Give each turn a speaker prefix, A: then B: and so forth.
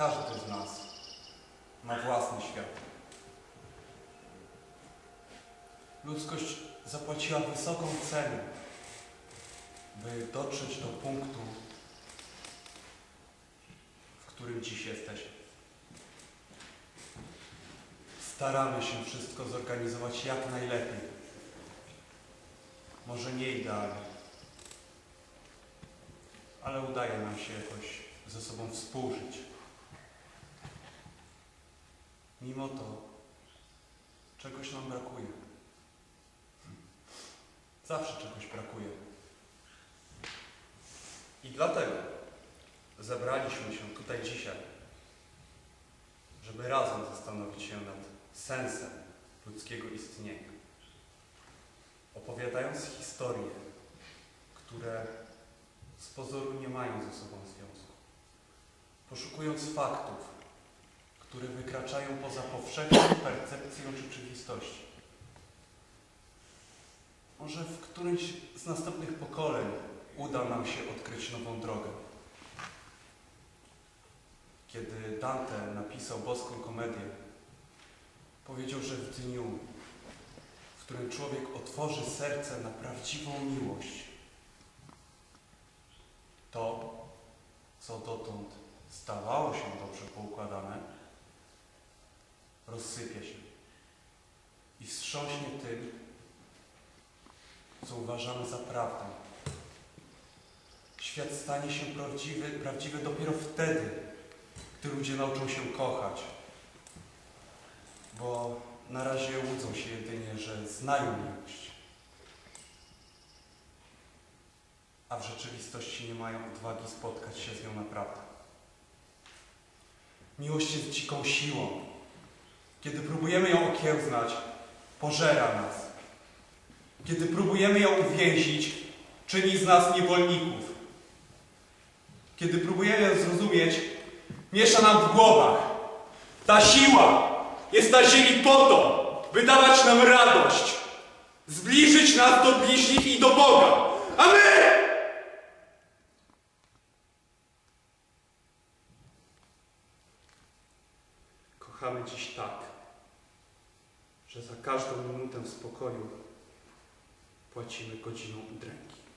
A: Każdy z nas ma własny świat. Ludzkość zapłaciła wysoką cenę, by dotrzeć do punktu, w którym dziś jesteśmy. Staramy się wszystko zorganizować jak najlepiej. Może nie idealnie, ale udaje nam się jakoś ze sobą współżyć. Mimo to czegoś nam brakuje. Zawsze czegoś brakuje. I dlatego zebraliśmy się tutaj dzisiaj, żeby razem zastanowić się nad sensem ludzkiego istnienia. Opowiadając historie, które z pozoru nie mają ze sobą związku. Poszukując faktów, które wykraczają poza powszechną percepcją rzeczywistości. Może w którymś z następnych pokoleń uda nam się odkryć nową drogę. Kiedy Dante napisał boską komedię, powiedział, że w dniu, w którym człowiek otworzy serce na prawdziwą miłość, to, co dotąd zdawało się dobrze poukładane, rozsypie się i wstrząśnie tym, co uważamy za prawdę. Świat stanie się prawdziwy, prawdziwy dopiero wtedy, gdy ludzie nauczą się kochać. Bo na razie łudzą się jedynie, że znają miłość. A w rzeczywistości nie mają odwagi spotkać się z nią naprawdę. Miłość jest dziką siłą. Kiedy próbujemy ją okiełznać, pożera nas. Kiedy próbujemy ją uwięzić, czyni z nas niewolników. Kiedy próbujemy ją zrozumieć, miesza nam w głowach. Ta siła jest na ziemi po to, by dawać nam radość, zbliżyć nas do bliźnich i do Boga. A my kochamy dziś tak, że za każdą minutę spokoju płacimy godziną udręki.